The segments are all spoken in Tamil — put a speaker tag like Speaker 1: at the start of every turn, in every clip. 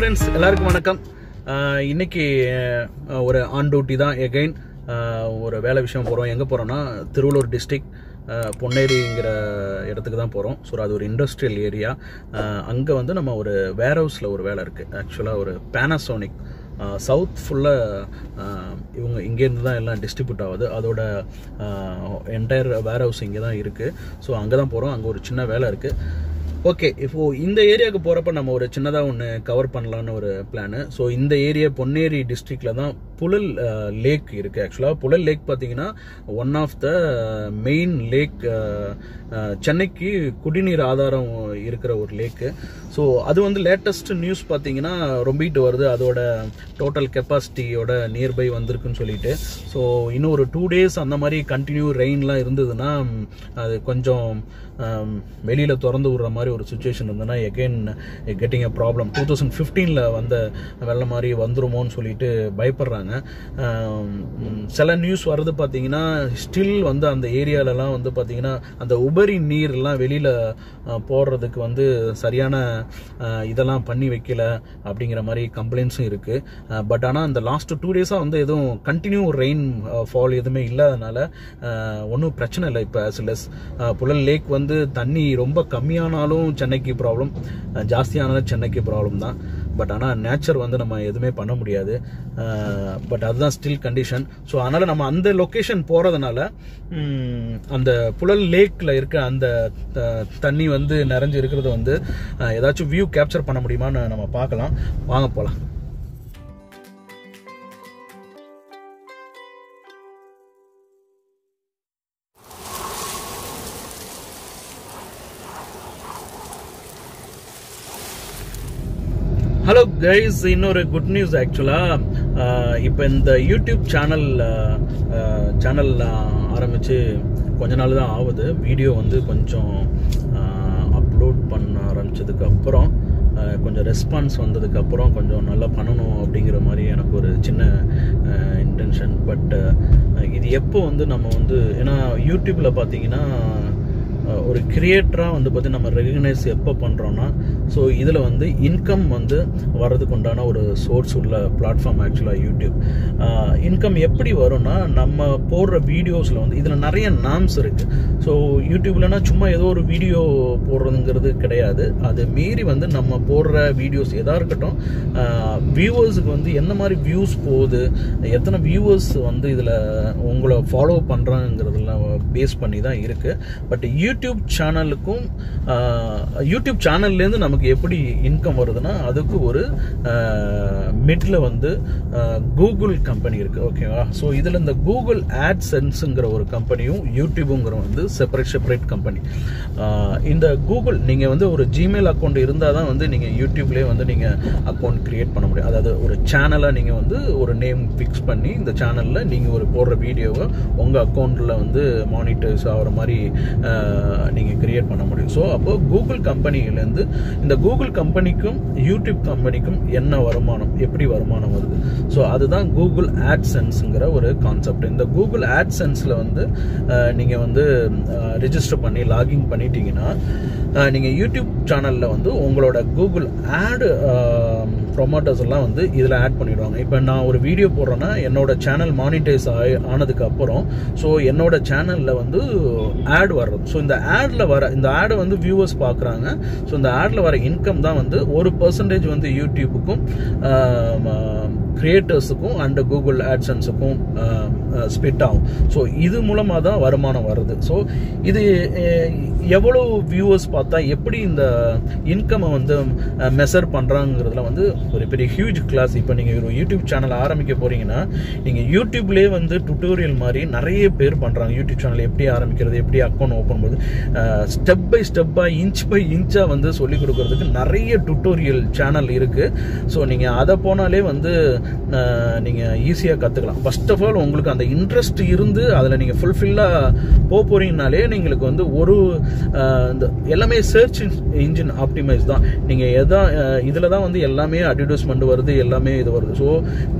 Speaker 1: ஃப்ரெண்ட்ஸ் எல்லாருக்கும் வணக்கம். இன்னைக்கு ஒரு ஆன் டியூட்டி தான் எகைன் ஒரு வேலை விஷயம் போகிறோம் எங்கே போகிறோம்னா திருவள்ளூர் டிஸ்ட்ரிக் பொன்னேரிங்கிற இடத்துக்கு தான் போகிறோம் ஸோ அது ஒரு இண்டஸ்ட்ரியல் ஏரியா அங்கே வந்து நம்ம ஒரு வேர் ஹவுஸில் ஒரு வேலை இருக்குது ஆக்சுவலாக ஒரு பேனாசோனிக் சவுத் ஃபுல்லாக இவங்க இங்கேருந்து தான் எல்லாம் டிஸ்ட்ரிபியூட் ஆகுது. அதோட என்டையர் வேர் ஹவுஸ் இங்கே தான் இருக்குது ஸோ அங்கே தான் போகிறோம் அங்கே ஒரு சின்ன வேலை இருக்குது ஓகே இப்போ இந்த ஏரியாவுக்கு போகிறப்ப நம்ம ஒரு சின்னதாக ஒன்று கவர் பண்ணலான்னு ஒரு பிளானு ஸோ இந்த ஏரியா பொன்னேரி டிஸ்ட்ரிக்டில் தான் புழல் லேக் இருக்குது ஆக்சுவலாக புழல் லேக் பார்த்தீங்கன்னா one of the main lake சென்னைக்கு குடிநீர் ஆதாரம் இருக்கிற ஒரு லேக்கு ஸோ அது வந்து லேட்டஸ்ட் நியூஸ் பார்த்தீங்கன்னா ரொம்பிட்டு வருது. அதோட டோட்டல் கெப்பாசிட்டியோட நியர்பை வந்திருக்குன்னு சொல்லிட்டு. ஸோ இன்னும் ஒரு டூ டேஸ் அந்த மாதிரி கண்டினியூ ரெயின்லாம் இருந்ததுன்னா அது கொஞ்சம் வெளியில் திறந்து விடுற மாதிரி ஒரு சுச்சுவேஷன் இருந்ததுன்னா again getting a problem two thousand ஃபிஃப்டீனில் வந்த வெள்ளம் மாதிரி வந்துருமோன்னு சொல்லிட்டு பயப்படுறாங்க. ஆம், சில நியூஸ் வர்றது பார்த்தீங்கன்னா ஸ்டில் வந்து அந்த ஏரியாலலாம் வந்து பார்த்தீங்கன்னா அந்த உபரி நீர்லாம் வெளியில் போடுறதுக்கு வந்து சரியான இதெல்லாம் பண்ணி வைக்கல அப்படிங்கிற மாதிரி கம்ப்ளைண்ட்ஸும் இருக்குது பட் ஆனால் அந்த லாஸ்ட் டூ டேஸாக வந்து எதுவும் கண்டினியூ ரெயின் ஃபால் எதுவுமே இல்லாதனால ஒன்றும் பிரச்சனை இல்லை இப்போ சிலஸ் புழல் லேக் வந்து தண்ணி ரொம்ப கம்மியானாலும் சென்னைக்கு ப்ராப்ளம் ஜாஸ்தியானாலும் சென்னைக்கு ப்ராப்ளம் தான். பட் ஆனால் நேச்சர் வந்து நம்ம எதுவுமே பண்ண முடியாது. பட் அதுதான் ஸ்டில் கண்டிஷன் ஸோ அதனால் நம்ம அந்த லொக்கேஷன் போகிறதுனால அந்த புழல் லேக்கில் இருக்க அந்த த- தண்ணி வந்து நிறைஞ்சு இருக்கிறத வந்து ஏதாச்சும் வியூ கேப்சர் பண்ண முடியுமான்னு நம்ம பார்க்கலாம். வாங்க போகலாம் ஹலோ கைஸ் இன்னொரு குட் நியூஸ் ஆக்சுவலாக இப்போ இந்த யூடியூப் சேனல் சேனல் ஆரம்பித்து கொஞ்ச நாள் தான் ஆகுது. வீடியோ வந்து கொஞ்சம் அப்லோட் பண்ண ஆரம்பிச்சதுக்கு அப்புறம் கொஞ்சம் ரெஸ்பான்ஸ் வந்ததுக்கப்புறம் கொஞ்சம் நல்லா பண்ணணும் அப்படிங்கிற மாதிரி எனக்கு ஒரு சின்ன இன்டென்ஷன் பட் இது எப்போ வந்து நம்ம வந்து ஏன்னா யூடியூப்பில் பார்த்தீங்கன்னா ஒரு கிரியேட்டராக வந்து பார்த்து நம்ம ரெகக்னைஸ் எப்போ பண்ணுறோன்னா ஸோ இதில் வந்து இன்கம் வந்து வர்றதுக்கு உண்டான ஒரு சோர்ஸ் உள்ள பிளாட்ஃபார்ம் ஆக்சுவலாக யூடியூப் இன்கம் எப்படி வரும்னா நம்ம போடுற வீடியோஸில் வந்து இதில் நிறைய நாம்ஸ் இருக்குது ஸோ யூடியூப்லனா சும்மா ஏதோ ஒரு வீடியோ போடுறதுங்கிறது கிடையாது. அது மீறி வந்து நம்ம போடுற வீடியோஸ் எதாக இருக்கட்டும் வியூவர்ஸுக்கு வந்து என்ன மாதிரி வியூஸ் போகுது எத்தனை வியூவர்ஸ் வந்து இதில் உங்களை ஃபாலோ பண்ணுறாங்கிறதுலாம் பேஸ் பண்ணி தான் இருக்குது பட் யூடியூப் யூடியூப் சேனலுக்கும் யூடியூப் சேனல்லேருந்து நமக்கு எப்படி இன்கம் வருதுன்னா அதுக்கு ஒரு மிடில் வந்து கூகுள் கம்பெனி இருக்குது ஓகேவா ஸோ இதில் இந்த கூகுள் ஆட் சென்ஸுங்கிற ஒரு கம்பெனியும் யூடியூபுங்கிற வந்து செப்பரேட் செப்பரேட் கம்பெனி இந்த கூகுள் நீங்கள் வந்து ஒரு ஜிமெயில் அக்கௌண்ட் இருந்தால் தான் வந்து நீங்கள் யூடியூப்லேயே வந்து நீங்கள் அக்கௌண்ட் கிரியேட் பண்ண முடியும். அதாவது ஒரு சேனலாக நீங்கள் வந்து ஒரு நேம் ஃபிக்ஸ் பண்ணி இந்த சேனலில் நீங்கள் ஒரு போடுற வீடியோவை உங்கள் அக்கௌண்ட்டில் வந்து மானிட்டர்ஸ் ஆகிற மாதிரி நீங்கள் கிரியேட் பண்ண முடியும். ஸோ அப்போது கூகுள் கம்பெனிலேருந்து இந்த கூகுள் கம்பெனிக்கும் யூடியூப் கம்பெனிக்கும் என்ன வருமானம் எப்படி வருமானம் வருது? ஸோ அதுதான் கூகுள் ஆட்சென்ஸுங்கிற ஒரு கான்செப்ட் இந்த கூகுள் ஆட்சென்ஸில் வந்து நீங்கள் வந்து ரிஜிஸ்டர் பண்ணி லாகின் பண்ணிட்டீங்கன்னா நீங்கள் யூடியூப் சேனலில் வந்து உங்களோட கூகுள் ஆடு ப்ரொமோட்டர்ஸ்லாம் வந்து இதில் ஆட் பண்ணிடுவாங்க. இப்போ நான் ஒரு வீடியோ போடுறேன்னா என்னோட சேனல் மானிட்டைஸ் ஆகி ஆனதுக்கப்புறம் ஸோ என்னோட சேனலில் வந்து ஆட் வர்றது. ஸோ இந்த ஆடில் வர இந்த ஆடை வந்து வியூவர்ஸ் பார்க்குறாங்க ஸோ இந்த ஆடில் வர இன்கம் தான் வந்து ஒரு பர்சன்டேஜ் வந்து யூடியூபுக்கும் கிரியேட்டர்ஸுக்கும் அண்ட் கூகுள் ஆட்சன்ஸுக்கும் ஸ்பிட் ஆகும். ஸோ இது மூலமாக தான் வருமானம் வருது. ஸோ இது எவ்வளோ வியூவர்ஸ் பார்த்தா எப்படி இந்த இன்கம்மை வந்து மெஷர் பண்ணுறாங்கிறதுல வந்து ஒரு பெரிய ஹியூஜ் கிளாஸ் இப்போ நீங்கள் ஒரு யூடியூப் சேனல் ஆரம்பிக்க போகிறீங்கன்னா நீங்கள் யூடியூப்லேயே வந்து டுட்டோரியல் மாதிரி நிறைய பேர் பண்ணுறாங்க யூடியூப் சேனல் எப்படி ஆரம்பிக்கிறது எப்படி அக்கௌண்ட் ஓப்பன் பண்ணுறது ஸ்டெப் பை ஸ்டெப்பாக இன்ச் பை இன்ச்சாக வந்து சொல்லிக் கொடுக்கறதுக்கு நிறைய டுட்டோரியல் சேனல் இருக்குது ஸோ நீங்கள் அதை போனாலே வந்து நீங்கள் ஈஸியாக கற்றுக்கலாம் ஃபஸ்ட் ஆஃப் ஆல் உங்களுக்கு அந்த இன்ட்ரெஸ்ட் இருந்து அதில் நீங்கள் ஃபுல்ஃபில்லாக போக போகிறீங்கனாலே நீங்களுக்கு வந்து ஒரு இந்த எல்லாமே சர்ச் இன்ஜின் ஆப்டிமைஸ் தான். நீங்கள் எதா இதில் தான் வந்து எல்லாமே அட்வர்டைஸ்மெண்ட் வருது எல்லாமே இது வருது. ஸோ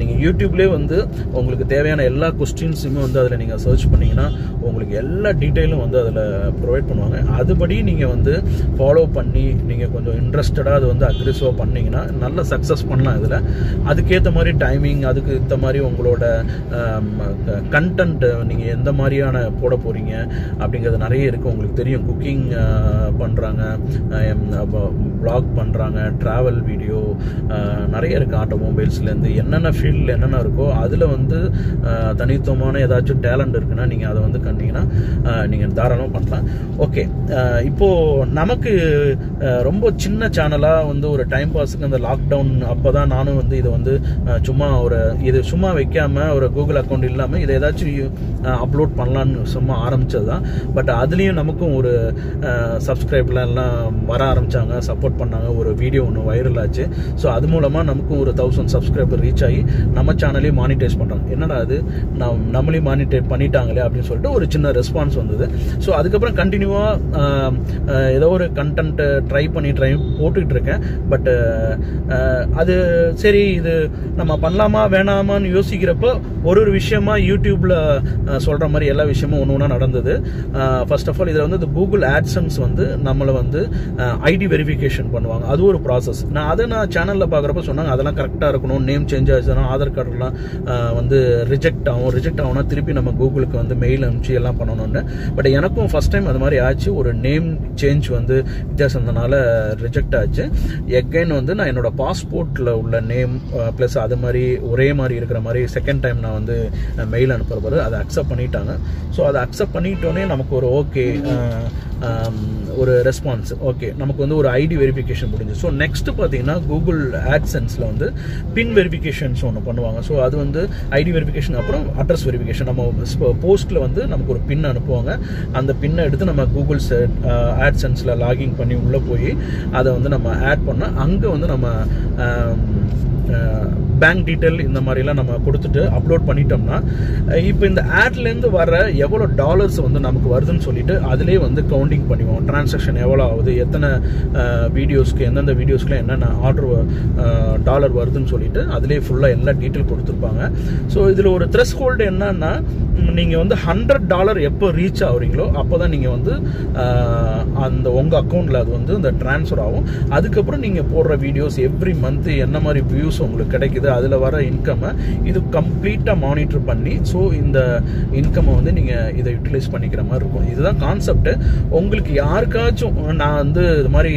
Speaker 1: நீங்கள் யூடியூப்லேயே வந்து உங்களுக்கு தேவையான எல்லா கொஸ்டின்ஸுமே வந்து அதில் நீங்கள் சர்ச் பண்ணிங்கன்னா உங்களுக்கு எல்லா டீட்டெயிலும் வந்து அதில் ப்ரொவைட் பண்ணுவாங்க. அதுபடி நீங்கள் வந்து ஃபாலோ பண்ணி நீங்கள் கொஞ்சம் இன்ட்ரெஸ்டடாக அது வந்து அக்ரெசிவாக பண்ணீங்கன்னா நல்ல சக்ஸஸ் பண்ணலாம் இதில். அதுக்கேற்ற மாதிரி டைமிங் அதுக்கு ஏற்ற மாதிரி உங்களோட கண்டென்ட் நீங்கள் எந்த மாதிரியான போட போகிறீங்க அப்படிங்கிறது நிறைய இருக்குது உங்களுக்கு தெரியும். குக்கிங் பண்ணுறாங்க ப்ளாக் பண்ணுறாங்க ட்ராவல் வீடியோ நிறைய இருக்குது ஆட்டோமொபைல்ஸ்லேருந்து என்னென்ன ஃபீல்டில் என்னென்ன இருக்கோ அதில் வந்து தனித்துவமான ஏதாச்சும் டேலண்ட் இருக்குன்னா நீங்கள் அதை வந்து கண்டிங்கன்னா நீங்கள் தாராளமாக பண்ணலாம். ஓகே இப்போது நமக்கு ரொம்ப சின்ன சேனலாக வந்து ஒரு டைம் பாஸுக்கு அந்த லாக்டவுன் அப்போ தான் நானும் வந்து இதை வந்து சும்மா ஒரு இது சும்மா வைக்காமல் ஒரு கூகுள் அக்கௌண்ட் இல்லாமல் இதை ஏதாச்சும் அப்லோட் பண்ணலான்னு சும்மா ஆரம்பித்தது தான் பட் அதுலேயும் நமக்கும் ஒரு சப்ஸ்கிரைப்லாம் எல்லாம் வர ஆரம்பிச்சாங்க சப்போர்ட் பண்ணாங்க. ஒரு வீடியோ ஒன்று வைரல் ஆச்சு. ஸோ அது மூலமாக நமக்கும் ஒரு தௌசண்ட் சப்ஸ்கிரைபர் ரீச் ஆகி நம்ம சேனலையும் மானிட்டைஸ் பண்ணுறாங்க என்னடா அது? நம் நம்மளையும் மானிட்டேட் பண்ணிட்டாங்களே அப்படின்னு சொல்லிட்டு ஒரு சின்ன ரெஸ்பான்ஸ் வந்தது. ஸோ அதுக்கப்புறம் கண்டினியூவாக ஏதோ ஒரு கண்டென்ட் ட்ரை பண்ணி ட்ரை போட்டுக்கிட்டு இருக்கேன். பட் அது சரி இது நம்ம நம்ம பண்ணலாமா வேணாமான்னு யோசிக்கிறப்போ ஒரு ஒரு விஷயமா யூடியூப்ல சொல்ற மாதிரி எல்லா விஷயமும் ஒன்று ஒன்றா நடந்தது. ஃபர்ஸ்ட் ஆஃப் ஆல் இதில் வந்து இந்த கூகுள் ஆட்சன்ஸ் வந்து நம்மளை வந்து ஐடி வெரிஃபிகேஷன் பண்ணுவாங்க. அது ஒரு ப்ராசஸ் நான் அதை நான் சேனலில் பார்க்குறப்ப சொன்னாங்க அதெல்லாம் கரெக்டாக இருக்கணும். நேம் சேஞ்ச் ஆச்சுன்னா ஆதார் கார்டுலாம் வந்து ரிஜெக்ட் ஆகும். ரிஜெக்ட் ஆகும்னா திருப்பி நம்ம கூகுளுக்கு வந்து மெயில் அனுப்பிச்சு எல்லாம் பண்ணணும்னு. பட் எனக்கும் ஃபர்ஸ்ட் டைம் அது மாதிரி ஆச்சு. ஒரு நேம் சேஞ்ச் வந்து வித்தியாசம் ரிஜெக்ட் ஆச்சு. எகைன் வந்து நான் என்னோட பாஸ்போர்ட்டில் உள்ள நேம் ப்ளஸ் அது மாதிரி ஒரே மாதிரி இருக்கிற மாதிரி செகண்ட் டைம் நான் வந்து மெயில் அனுப்புறப்பாரு அதை அக்செப்ட் பண்ணிட்டாங்க. ஸோ அதை அக்செப்ட் பண்ணிட்டோன்னே நமக்கு ஒரு ஓகே Um, ஒரு ரெஸ்பான்ஸ் ஓகே நமக்கு வந்து ஒரு ஐடி வெரிஃபிகேஷன் முடிஞ்சு. ஸோ நெக்ஸ்ட் பார்த்தீங்கன்னா கூகுள் ஆட்சன்ஸில் வந்து பின் வெரிஃபிகேஷன்ஸ் ஒன்று பண்ணுவாங்க. ஸோ அது வந்து ஐடி வெரிஃபிகேஷன் அப்புறம் அட்ரஸ் வெரிஃபிகேஷன் நம்ம போஸ்ட்டில் வந்து நமக்கு ஒரு பின் அனுப்புவாங்க. அந்த பின்னை எடுத்து நம்ம கூகுள் ஆட்சன்ஸில் லாகின் பண்ணி உள்ளே போய் அதை வந்து நம்ம ஆட் பண்ணால் அங்கே வந்து நம்ம um, uh, பேங்க் டீட்டெயில் இந்த மாதிரிலாம் நம்ம கொடுத்துட்டு அப்லோட் பண்ணிட்டோம்னா இப்போ இந்த ஆட்லேருந்து வர எவ்வளோ டாலர்ஸ் வந்து நமக்கு வருதுன்னு சொல்லிட்டு அதிலே வந்து கவுண்ட் கவுண்டிங் பண்ணுவோம். டிரான்சாக்ஷன் எவ்வளோ ஆகுது எத்தனை வீடியோஸ்க்கு எந்தெந்த வீடியோஸ்க்குலாம் என்னென்ன ஆர்டர் டாலர் வருதுன்னு சொல்லிட்டு அதிலே ஃபுல்லாக எல்லா டீட்டெயில் கொடுத்துருப்பாங்க. ஸோ இதில் ஒரு த்ரெஸ் ஹோல்டு என்னன்னா நீங்கள் வந்து ஹண்ட்ரட் டாலர் எப்போ ரீச் ஆகுறீங்களோ அப்போ தான் நீங்கள் வந்து அந்த உங்கள் அக்கௌண்ட்டில் அது வந்து இந்த ட்ரான்ஸ்ஃபர் ஆகும். அதுக்கப்புறம் நீங்கள் போடுற வீடியோஸ் எவ்ரி மந்த் என்ன மாதிரி வியூஸ் உங்களுக்கு கிடைக்குது அதில் வர இன்கம்மை இது கம்ப்ளீட்டாக மானிட்டர் பண்ணி ஸோ இந்த இன்கம்மை வந்து நீங்கள் இதை யூட்டிலைஸ் பண்ணிக்கிற மாதிரி இருக்கும். இதுதான் கான்செப்ட் உங்களுக்கு யாருக்காச்சும் நான் வந்து இது மாதிரி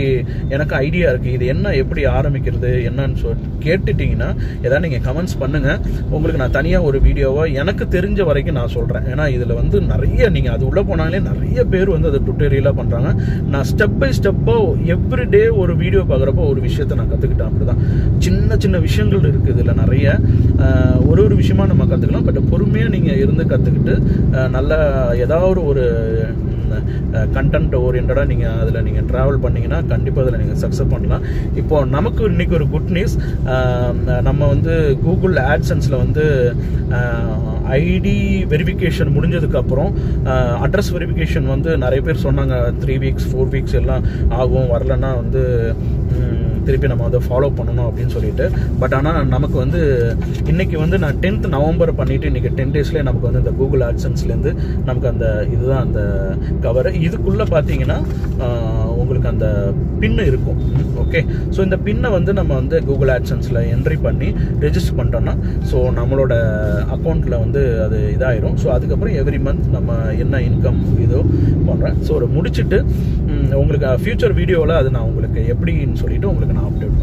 Speaker 1: எனக்கு ஐடியா இருக்குது இது என்ன எப்படி ஆரம்பிக்கிறது என்னன்னு சொல்லி கேட்டுட்டீங்கன்னா ஏதாவது நீங்கள் கமெண்ட்ஸ் பண்ணுங்கள் உங்களுக்கு நான் தனியாக ஒரு வீடியோவை எனக்கு தெரிஞ்ச வரைக்கும் நான் சொல்கிறேன் ஏன்னா இதில் வந்து நிறைய நீங்கள் அது உள்ளே போனாலே நிறைய பேர் வந்து அதை டுட்டோரியலாக பண்ணுறாங்க நான் ஸ்டெப் பை ஸ்டெப்பாக எவ்ரி டே ஒரு வீடியோ பார்க்குறப்போ ஒரு விஷயத்தை நான் கற்றுக்கிட்டேன் அப்படி தான் சின்ன சின்ன விஷயங்கள் இருக்குது இதில் நிறைய. ஒரு ஒரு விஷயமா நம்ம கற்றுக்கலாம் பட் பொறுமையாக நீங்கள் இருந்து கற்றுக்கிட்டு நல்லா ஏதாவது ஒரு கண்டென்ட் ஓரியன்டாக நீங்கள் அதில் நீங்கள் ட்ராவல் பண்ணீங்கன்னா கண்டிப்பாக அதில் நீங்கள் சக்ஸஸ் பண்ணலாம். இப்போது நமக்கு இன்னைக்கு ஒரு குட் நியூஸ் நம்ம வந்து கூகுள் ஆட்சன்ஸில் வந்து ஐடி வெரிஃபிகேஷன் முடிஞ்சதுக்கப்புறம் அட்ரஸ் வெரிஃபிகேஷன் வந்து நிறைய பேர் சொன்னாங்க. த்ரீ வீக்ஸ் ஃபோர் வீக்ஸ் எல்லாம் ஆகும் வரலன்னா வந்து திருப்பி நம்ம அதை ஃபாலோ பண்ணணும் அப்படின்னு சொல்லிட்டு. பட் ஆனால் நமக்கு வந்து இன்னைக்கு வந்து நான் டென்த் நவம்பர் பண்ணிட்டு இன்னைக்கு டென் டேஸ்லேயே நமக்கு வந்து இந்த கூகுள் ஆட்சன்ஸ்லேருந்து நமக்கு அந்த இதுதான் அந்த கவர் இதுக்குள்ளே பார்த்தீங்கன்னா உங்களுக்கு அந்த பின்னு இருக்கும். ஓகே ஸோ இந்த பின்னை வந்து நம்ம வந்து கூகுள் ஆட்சன்ஸில் என்ட்ரி பண்ணி ரெஜிஸ்டர் பண்ணிட்டோம்னா ஸோ நம்மளோட அக்கௌண்ட்டில் வந்து அது இதாயிரும். ஸோ அதுக்கப்புறம் எவ்ரி மந்த் நம்ம என்ன இன்கம் இதோ பண்ணுறேன் ஸோ அதை முடிச்சுட்டு உங்களுக்கு ஃபியூச்சர் வீடியோவில் அது நான் உங்களுக்கு எப்படின்னு சொல்லிவிட்டு உங்களுக்கு நான் அப்டேட்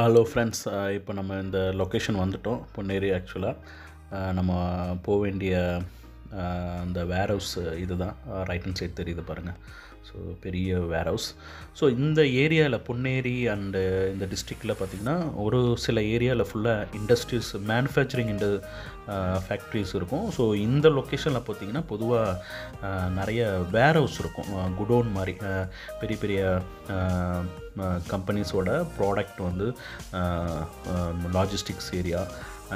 Speaker 1: ஹலோ ஃப்ரெண்ட்ஸ் இப்போ நம்ம இந்த லொக்கேஷன் வந்துட்டோம். பொன்னேரி ஆக்சுவலாக நம்ம போக வேண்டிய அந்த வேர் ஹவுஸ் இதுதான் ரைட் ஹண்ட் சைட் தெரியுது பாருங்கள் ஸோ பெரிய வேர் ஹவுஸ் ஸோ இந்த ஏரியாவில் பொன்னேரி அண்டு இந்த டிஸ்ட்ரிக்டில் பார்த்திங்கன்னா ஒரு சில ஏரியாவில் ஃபுல்லாக இண்டஸ்ட்ரீஸ் மேனுஃபேக்சரிங் இண்ட ஃபேக்ட்ரிஸ் இருக்கும். ஸோ இந்த லொக்கேஷனில் பார்த்திங்கன்னா பொதுவாக நிறைய வேர் ஹவுஸ் இருக்கும் குடோன் மாதிரி பெரிய பெரிய கம்பெனிஸோட ப்ராடக்ட் வந்து logistics area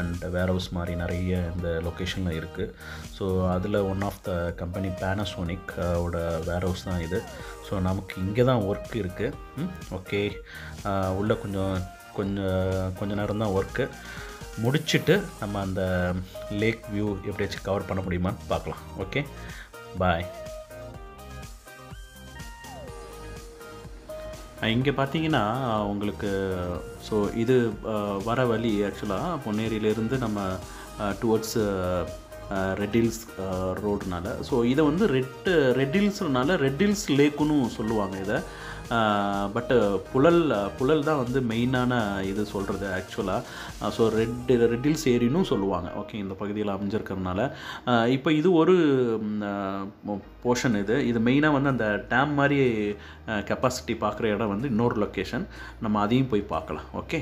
Speaker 1: and warehouse மாதிரி நிறைய இந்த லொக்கேஷனில் இருக்குது ஸோ அதில் one of the company Panasonic ஓட வேர் ஹவுஸ் தான் இது. ஸோ நமக்கு இங்கே தான் ஒர்க் இருக்குது ஓகே uh, உள்ளே கொஞ்சம் கொஞ்சம் கொஞ்ச நேரம் தான் ஒர்க்கு முடிச்சுட்டு நம்ம அந்த லேக் வியூ எப்படியாச்சும் கவர் பண்ண முடியுமான்னு பார்க்கலாம். ஓகே பாய் இங்கே பார்த்தீங்கன்னா உங்களுக்கு ஸோ இது வர வழி ஆக்சுவலாக பொன்னேரியிலேருந்து நம்ம டுவர்ட்ஸ் ரெட் ஹில்ஸ் ரோடுனால ஸோ இதை வந்து ரெட் ரெட் ஹில்ஸ்னால ரெட் ஹில்ஸ் லேக்குன்னு சொல்லுவாங்க இதை. பட்டு புழல் புழல் தான் வந்து மெயினான இது சொல்கிறது ஆக்சுவலாக ஸோ ரெட் ரெட் ஹில்ஸ் ஏரின்னு சொல்லுவாங்க. ஓகே இந்த பகுதியில் அமைஞ்சிருக்கிறதுனால. இப்போ இது ஒரு போர்ஷன் இது. இது மெயினாக வந்து அந்த டேம் மாதிரி கெப்பாசிட்டி பார்க்குற இடம் வந்து இன்னொரு லொக்கேஷன் நம்ம அதையும் போய் பார்க்கலாம். ஓகே